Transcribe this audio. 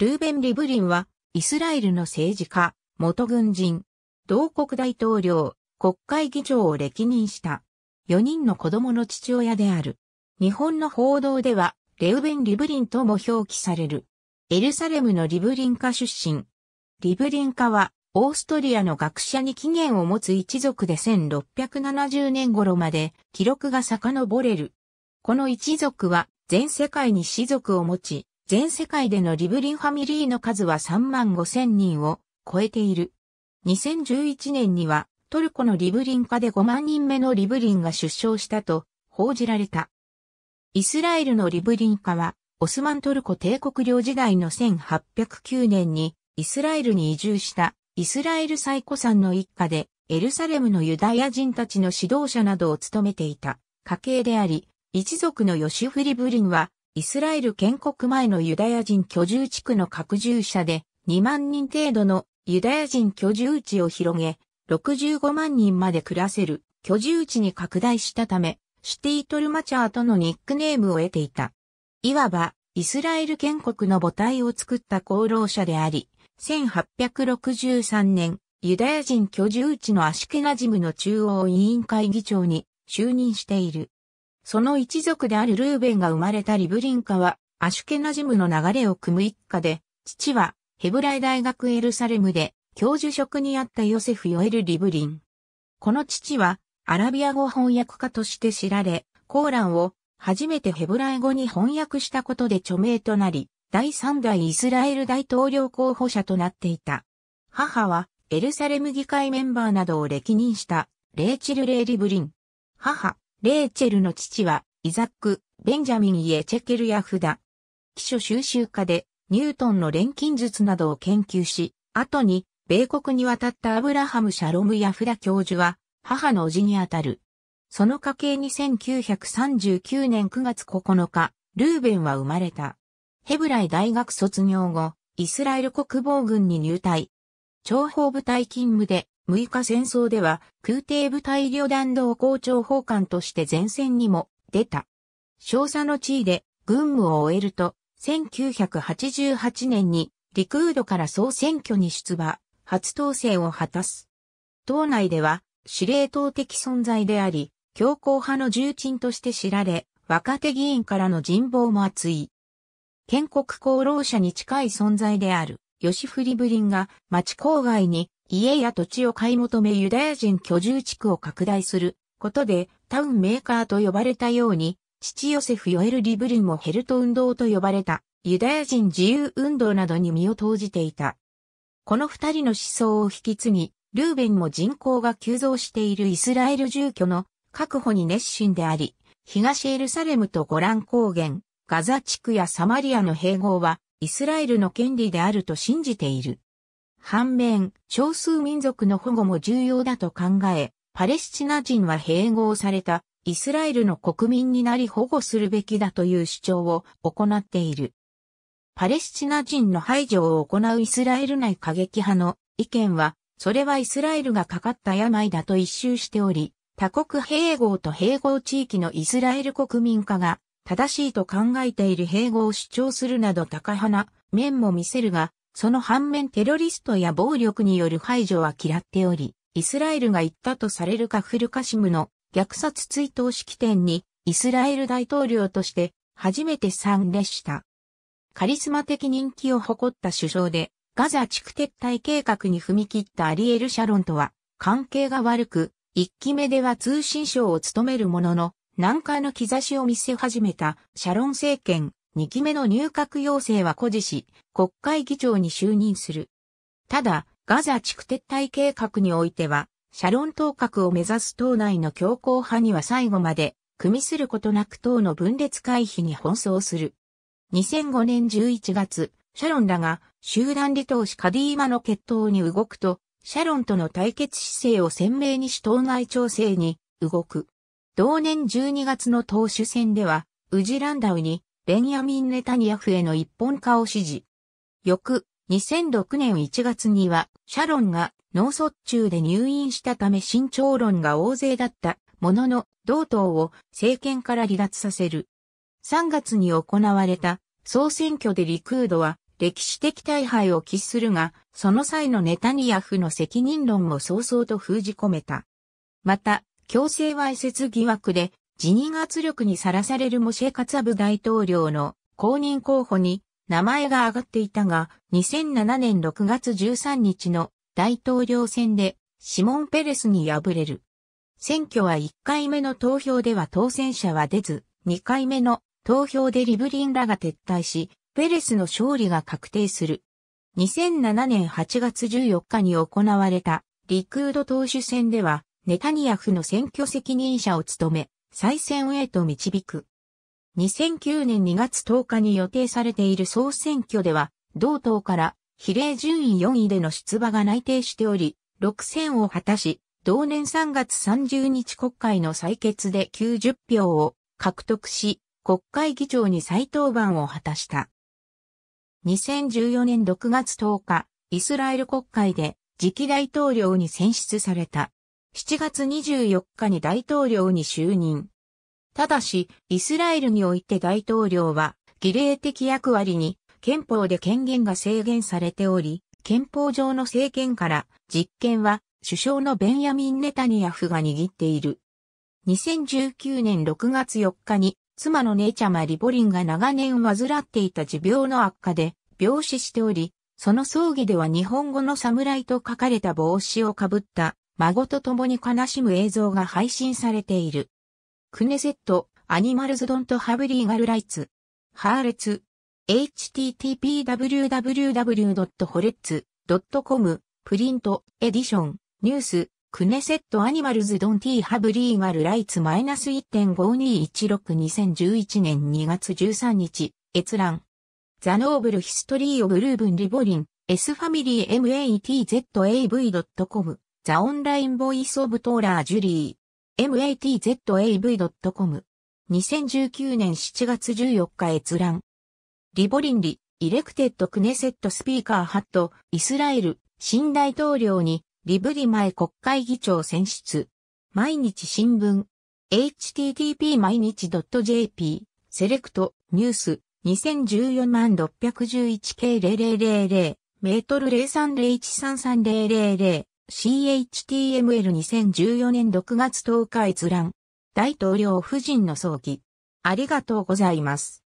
ルーベン・リブリンは、イスラエルの政治家、元軍人、同国大統領、国会議長を歴任した。4人の子供の父親である。日本の報道では、レウベン・リブリンとも表記される。エルサレムのリブリン家出身。リブリン家は、オーストリアの学者に起源を持つ一族で1670年頃まで記録が遡れる。この一族は全世界に士族を持ち、全世界でのリブリンファミリーの数は3万5千人を超えている。2011年にはトルコのリブリン家で5万人目のリブリンが出生したと報じられた。イスラエルのリブリン家はオスマントルコ帝国領時代の1809年にイスラエルに移住したイスラエル最古参の一家で、エルサレムのユダヤ人たちの指導者などを務めていた家系であり、一族のヨシフリブリンは、イスラエル建国前のユダヤ人居住地区の拡充者で、2万人程度のユダヤ人居住地を広げ、65万人まで暮らせる居住地に拡大したため、シティトルマチャーとのニックネームを得ていた。いわば、イスラエル建国の母体を作った功労者であり、1863年、ユダヤ人居住地のアシュケナジムの中央委員会議長に就任している。その一族であるルーベンが生まれたリブリン家は、アシュケナジムの流れを組む一家で、父はヘブライ大学エルサレムで教授職にあったヨセフ・ヨエル・リブリン。この父はアラビア語翻訳家として知られ、コーランを初めてヘブライ語に翻訳したことで著名となり、第3代イスラエル大統領候補者となっていた。母はエルサレム議会メンバーなどを歴任したレイチル・レイリブリン。母、レイチェルの父はイザック・ベンジャミン・イエチェケル・ヤフダ。基礎収集家でニュートンの錬金術などを研究し、後に米国に渡ったアブラハム・シャロム・ヤフダ教授は母の叔父にあたる。その家系に1939年9月9日、ルーベンは生まれた。ヘブライ大学卒業後、イスラエル国防軍に入隊。諜報部隊勤務で、6日戦争では空挺部隊旅団同校長報官として前線にも出た。少佐の地位で軍務を終えると、1988年にリクードから総選挙に出馬、初当選を果たす。党内では司令塔的存在であり、強硬派の重鎮として知られ、若手議員からの人望も厚い。建国功労者に近い存在である、ヨシフリブリンが町郊外に家や土地を買い求めユダヤ人居住地区を拡大することでタウンメーカーと呼ばれたように、父ヨセフ・ヨエル・リブリンもヘルト運動と呼ばれたユダヤ人自由運動などに身を投じていた。この二人の思想を引き継ぎ、ルーベンも人口が急増しているイスラエル住居の確保に熱心であり、東エルサレムとゴラン高原、ガザ地区やサマリアの併合はイスラエルの権利であると信じている。反面、少数民族の保護も重要だと考え、パレスチナ人は併合されたイスラエルの国民になり保護するべきだという主張を行っている。パレスチナ人の排除を行うイスラエル内過激派の意見は、それはイスラエルがかかった病だと一周しており、他国併合と併合地域のイスラエル国民化が正しいと考えている併合を主張するなど高派な面も見せるが、その反面テロリストや暴力による排除は嫌っており、イスラエルが言ったとされるカフルカシムの虐殺追悼式典にイスラエル大統領として初めて参列した。カリスマ的人気を誇った首相で、ガザ地区撤退計画に踏み切ったアリエル・シャロンとは関係が悪く、一期目では通信省を務めるものの、難解の兆しを見せ始めたシャロン政権、2期目の入閣要請は誇示し、国会議長に就任する。ただ、ガザ地区撤退計画においては、シャロン当閣を目指す党内の強硬派には最後まで、組みすることなく党の分裂回避に奔走する。2005年11月、シャロンらが集団離党しカディーマの決闘に動くと、シャロンとの対決姿勢を鮮明にし党内調整に動く。同年12月の党首選では、ウジランダウに、ベンヤミン・ネタニヤフへの一本化を支持。翌、2006年1月には、シャロンが脳卒中で入院したため慎重論が大勢だったものの、同党を政権から離脱させる。3月に行われた総選挙でリクードは歴史的大敗を喫するが、その際のネタニヤフの責任論も早々と封じ込めた。また、強制わいせつ疑惑で辞任圧力にさらされるモシェ・カツァブ大統領の公認候補に名前が挙がっていたが、2007年6月13日の大統領選でシモン・ペレスに敗れる。選挙は1回目の投票では当選者は出ず、2回目の投票でリブリンらが撤退し、ペレスの勝利が確定する。2007年8月14日に行われたリクード党首選では、ネタニヤフの選挙責任者を務め、再選へと導く。2009年2月10日に予定されている総選挙では、同党から比例順位4位での出馬が内定しており、6選を果たし、同年3月30日国会の採決で90票を獲得し、国会議長に再登板を果たした。2014年6月10日、イスラエル国会で次期大統領に選出された。7月24日に大統領に就任。ただし、イスラエルにおいて大統領は、儀礼的役割に、憲法で権限が制限されており、憲法上の政権から実権は首相のベンヤミン・ネタニヤフが握っている。2019年6月4日に妻の姉ちゃまリボリンが長年患っていた持病の悪化で病死しており、その葬儀では日本語の侍と書かれた帽子をかぶった孫と共に悲しむ映像が配信されている。クネセット、アニマルズドントハブリーガルライツ。ハーレツ。http www.horets.com プリント、エディション、ニュース、クネセットアニマルズドンティーハブリーガルライツ1.52162011年2月13日、閲覧。ザノーブルヒストリーオブルーブンリボリン、S ファミリー matzav.com、ザオンラインボイスオブトーラージュリー。matzav.com。2019年7月14日閲覧。リボリンリ、イレクテッドクネセットスピーカーハット、イスラエル、新大統領に、リブリ前国会議長選出。毎日新聞。http 毎日 .jp、セレクト、ニュース、2014万 611K0000、メートル0301330000、CHTML2014 年6月10日閲覧。大統領夫人の葬儀。ありがとうございます。